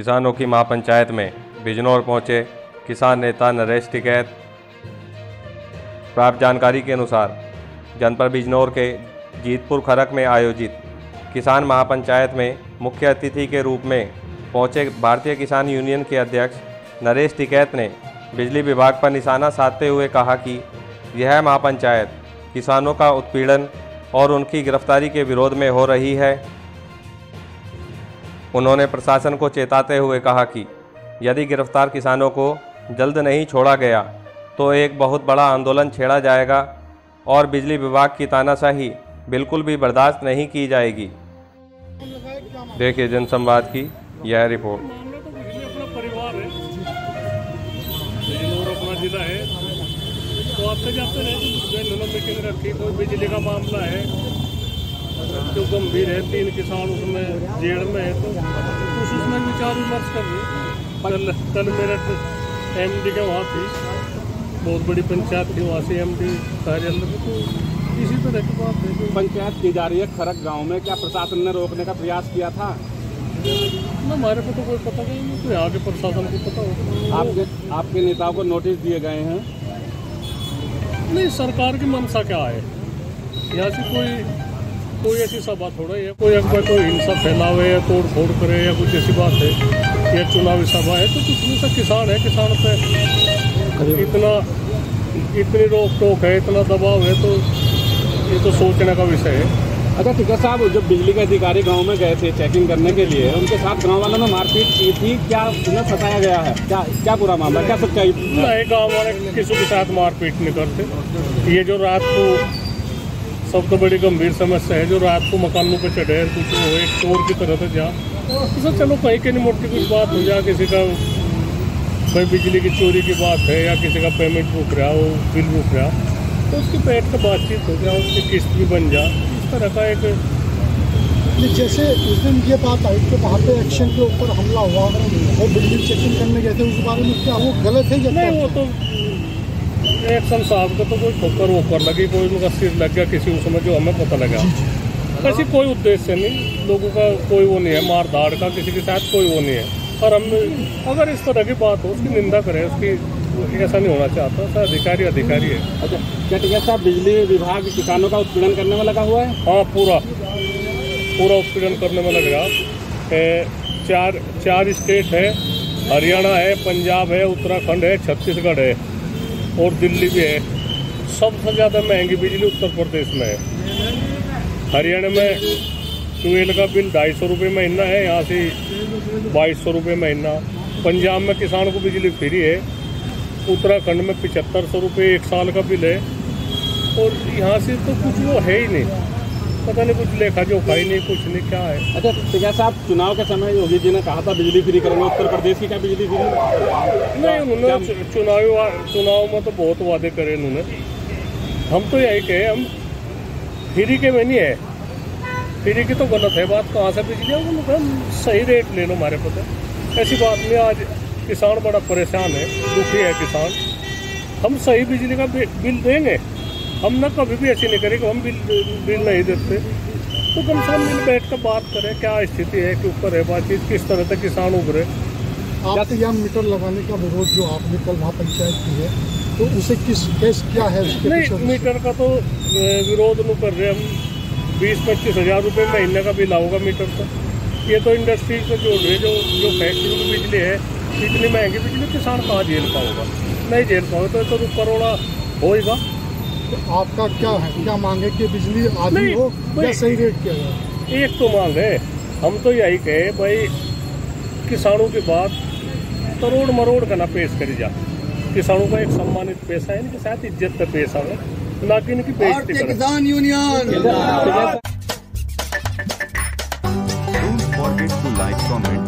किसानों की महापंचायत में बिजनौर पहुँचे किसान नेता नरेश टिकैत। प्राप्त जानकारी के अनुसार जनपद बिजनौर के जीतपुर खरक में आयोजित किसान महापंचायत में मुख्य अतिथि के रूप में पहुँचे भारतीय किसान यूनियन के अध्यक्ष नरेश टिकैत ने बिजली विभाग पर निशाना साधते हुए कहा कि यह महापंचायत किसानों का उत्पीड़न और उनकी गिरफ्तारी के विरोध में हो रही है। उन्होंने प्रशासन को चेताते हुए कहा कि यदि गिरफ़्तार किसानों को जल्द नहीं छोड़ा गया तो एक बहुत बड़ा आंदोलन छेड़ा जाएगा और बिजली विभाग की तानाशाही बिल्कुल भी बर्दाश्त नहीं की जाएगी। देखिए, जनसंवाद की यह रिपोर्ट। तो अपना परिवार है जिला तो आते जाते रहे तो बिजली का मामला है। जो गंभीर है तीन किसान उसमें जेल में है तो कुछ उसमें विचार विमर्श कर रही कल कल मेरा एम डी का वहाँ थी बहुत बड़ी पंचायत थी वहाँ से एम डी कार्यालय तो इसी तरह की बात है। पंचायत की जा रही है खरक गाँव में क्या प्रशासन ने रोकने का प्रयास किया था? हमारे को तो कोई पता नहीं तो यहाँ के प्रशासन को पता होगा। आपके आपके नेताओं को नोटिस दिए गए हैं? नहीं सरकार की मंशा क्या है? यहाँ से कोई कोई ऐसी सभा थोड़ा ही है। कोई अगर कोई हिंसा फैलावे या तोड़ फोड़ करे या कुछ ऐसी बात है या चुनावी सभा है तो कुछ नहीं किसान है किसान पे इतना इतनी रोक टोक है इतना दबाव है तो ये तो सोचने का विषय है। अच्छा ठीक है साहब जब बिजली के अधिकारी गाँव में गए थे चेकिंग करने के लिए उनके साथ गाँव वालों ने मारपीट की थी क्या उन्हें फंसाया गया है? क्या क्या पूरा मामला क्या सच्चाई? नहीं गाँव वाले किसी के साथ मारपीट नहीं करते। ये जो रात को सबसे बड़ी गंभीर समस्या है जो रात को मकानों पे चढ़े हैं, कुछ हो एक चोर की तरह से जा। तो चलो कहीं के नहीं मोटी कुछ बात हो जा किसी का कोई बिजली की चोरी की बात है या किसी का पेमेंट रुक रहा हो बिल रुक रहा तो उसके बैठ का बातचीत हो जाए उसकी किस्त भी बन जा। इस तरह का एक जैसे उस दिन ये बात आई कि वहाँ पे एक्शन के ऊपर हमला हुआ और बिल्डिंग चेकिंग करने गए थे उस बारे में क्या वो गलत है या नहीं वो तो एक्शन साहब को तो कोई ठोकर वोकर लगी कोई उनका सिर लग गया किसी उसमें जो हमें पता लगा ऐसी कोई उद्देश्य नहीं लोगों का कोई वो नहीं है मार धाड़ का किसी के साथ कोई वो नहीं है और हम अगर इस तरह की बात हो उसकी निंदा करें उसकी ऐसा नहीं होना चाहता सर अधिकारी अधिकारी है अच्छा क्या ठीक है साहब बिजली विभाग किसानों का उत्पीड़न करने में लगा हुआ है हाँ पूरा पूरा उत्पीड़न करने में लग रहा चार चार स्टेट है हरियाणा है पंजाब है उत्तराखंड है छत्तीसगढ़ है और दिल्ली भी है। सबसे ज़्यादा महँगी बिजली उत्तर प्रदेश में है। हरियाणा में ट्वेल्व का बिल ढाई सौ रुपये महीना है, यहाँ से बाईस सौ रुपये महीना। पंजाब में किसान को बिजली फ्री है। उत्तराखंड में पिछहत्तर सौ रुपये एक साल का बिल है। और यहाँ से तो कुछ वो है ही नहीं। पता नहीं कुछ लेखा जोखा ही नहीं कुछ नहीं क्या है? अच्छा ठीक है साहब चुनाव के समय योगी जी ने कहा था बिजली फ्री करेंगे उत्तर प्रदेश की क्या बिजली फ्री? नहीं उन्होंने चुनावी चुनाव में तो बहुत वादे करे उन्होंने हम तो यही कहे हम फ्री के में नहीं है। फ्री की तो गलत है बात कहाँ से बिजली है हम सही रेट ले लो हमारे पता ऐसी बात नहीं आज किसान बड़ा परेशान है दुखी है किसान। हम सही बिजली का बिल देंगे। हम ना कभी भी ऐसी नहीं करेंगे हम बिल बिल नहीं देते। तो कम से कम मिल बैठ कर बात करें क्या स्थिति है कि ऊपर है बातचीत किस तरह से किसान उभरे। आपके यहाँ मीटर लगाने का विरोध जो आपने कल वहाँ पंचायत की है तो उसे किस केस क्या है उसके नहीं मीटर का तो विरोध नहीं कर रहे हम। बीस पच्चीस हज़ार रुपये महीने का बिल आओगा मीटर का। ये तो इंडस्ट्री से जोड़ रहे जो जो फैक्ट्री की बिजली है इतनी महँगी बिजली किसान कहाँ झेल पाओगा? नहीं झेल पाओगे तो, तो करोड़ा होएगा। तो आपका क्या है? क्या मांगे कि बिजली आधी हो या सही रेट किया जाए? एक तो मांग है। हम तो यही कहे भाई किसानों की बात करोड़ मरोड़ का ना पेश करी जा। किसानों का एक सम्मानित पैसा है इनके साथ इज़्ज़त का पेश आवे ना कि इनकी बेइज्जती किसान union. Don't forget to like, comment,